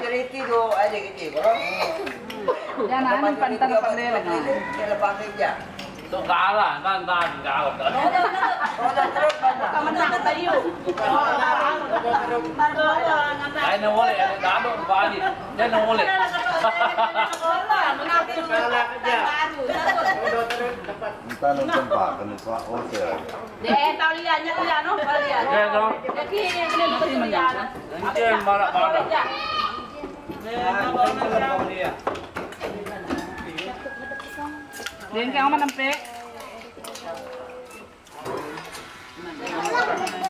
majority do ada gitu, bro. Yan na, anong panta na panlela ka? Kaya bakit ya? Ito kaala, nan nan kaala. Kalau terus mana? Kamanang tayo. Ay na wala, ay dado pa ni. Yan na wala. Minta ng tembakan ng pa hotel. Eh, tao liyan niya kaya, no? Para liyan. Yan no. Ba yung liyan? Yan mara mara. Diyan kaya ako manampi.